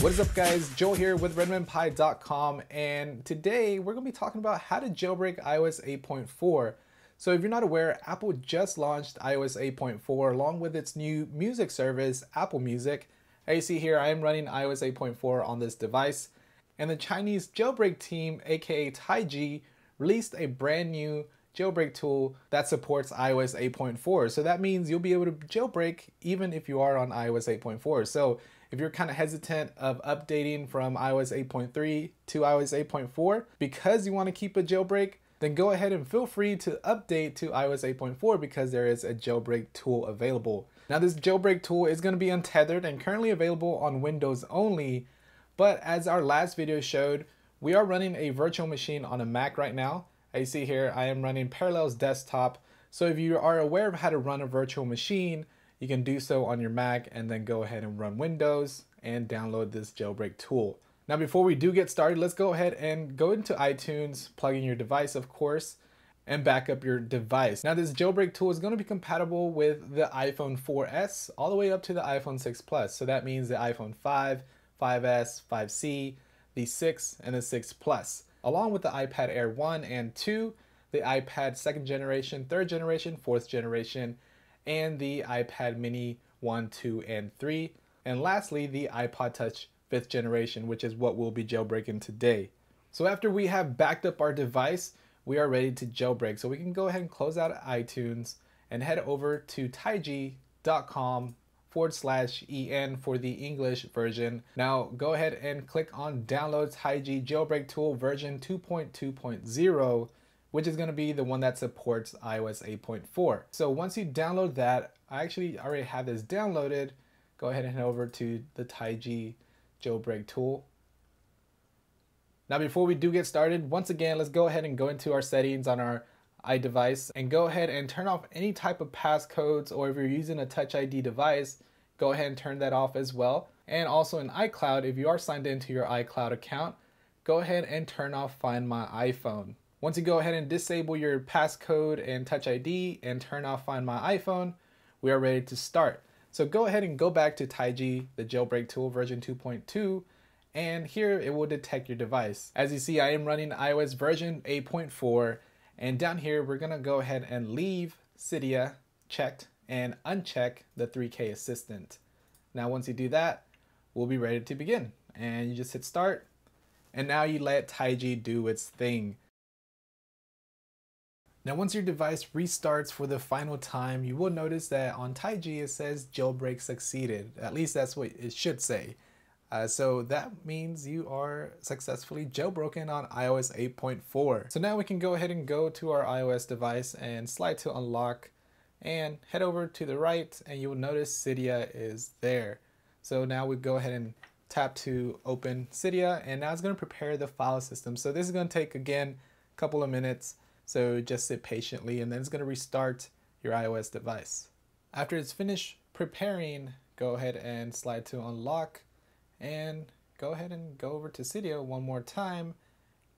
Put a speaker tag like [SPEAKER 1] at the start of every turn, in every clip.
[SPEAKER 1] What is up guys, Joe here with redmondpie.com and today we're going to be talking about how to jailbreak iOS 8.4. So if you're not aware, Apple just launched iOS 8.4 along with its new music service, Apple Music. As you see here, I am running iOS 8.4 on this device and the Chinese jailbreak team, aka TaiG, released a brand new jailbreak tool that supports iOS 8.4. So that means you'll be able to jailbreak even if you are on iOS 8.4. So if you're kind of hesitant of updating from iOS 8.3 to iOS 8.4 because you want to keep a jailbreak, then go ahead and feel free to update to iOS 8.4 because there is a jailbreak tool available. Now this jailbreak tool is going to be untethered and currently available on Windows only, but as our last video showed, we are running a virtual machine on a Mac right now. As you see here, I am running Parallels Desktop. So if you are aware of how to run a virtual machine, you can do so on your Mac and then go ahead and run Windows and download this jailbreak tool. Now before we do get started, let's go ahead and go into iTunes, plug in your device of course, and back up your device. Now this jailbreak tool is going to be compatible with the iPhone 4S all the way up to the iPhone 6 Plus. So that means the iPhone 5, 5S, 5C, the 6, and the 6 Plus. Along with the iPad Air 1 and 2, the iPad second generation, third generation, fourth generation, and the iPad mini 1, 2, and 3. And lastly, the iPod Touch 5th generation, which is what we'll be jailbreaking today. So after we have backed up our device, we are ready to jailbreak. So we can go ahead and close out iTunes and head over to taig.com forward slash en for the English version. Now go ahead and click on download TaiG jailbreak tool version 2.2.0 which is going to be the one that supports iOS 8.4. So once you download that, I actually already have this downloaded. Go ahead and head over to the TaiG jailbreak tool. Now before we do get started, once again, let's go ahead and go into our settings on our iDevice and go ahead and turn off any type of passcodes or if you're using a Touch ID device, go ahead and turn that off as well. And also in iCloud, if you are signed into your iCloud account, go ahead and turn off Find My iPhone. Once you go ahead and disable your passcode and Touch ID and turn off Find My iPhone, we are ready to start. So go ahead and go back to TaiG, the jailbreak tool version 2.2, and here it will detect your device. As you see, I am running iOS version 8.4, and down here we're gonna go ahead and leave Cydia checked and uncheck the 3K assistant. Now once you do that, we'll be ready to begin. And you just hit start, and now you let TaiG do its thing. Now once your device restarts for the final time, you will notice that on TaiG it says jailbreak succeeded. At least that's what it should say. Uh, so that means you are successfully jailbroken on iOS 8.4. So now we can go ahead and go to our iOS device and slide to unlock and head over to the right and you will notice Cydia is there. So now we go ahead and tap to open Cydia and now it's going to prepare the file system. So this is going to take again a couple of minutes. So just sit patiently and then it's going to restart your iOS device. After it's finished preparing, go ahead and slide to unlock and go ahead and go over to Cydia one more time.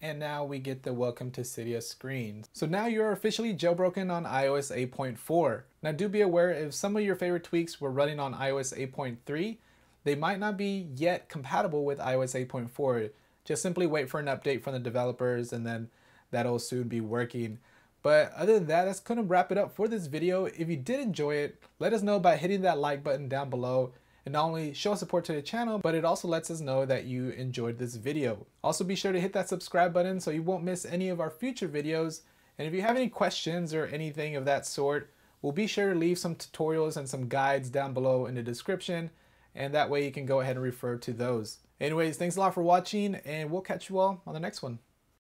[SPEAKER 1] And now we get the welcome to Cydia screen. So now you're officially jailbroken on iOS 8.4. Now do be aware if some of your favorite tweaks were running on iOS 8.3, they might not be yet compatible with iOS 8.4. Just simply wait for an update from the developers and then that'll soon be working. But other than that, that's gonna wrap it up for this video. If you did enjoy it, let us know by hitting that like button down below. And not only show support to the channel, but it also lets us know that you enjoyed this video. Also be sure to hit that subscribe button so you won't miss any of our future videos. And if you have any questions or anything of that sort, we'll be sure to leave some tutorials and some guides down below in the description. And that way you can go ahead and refer to those. Anyways, thanks a lot for watching and we'll catch you all on the next one.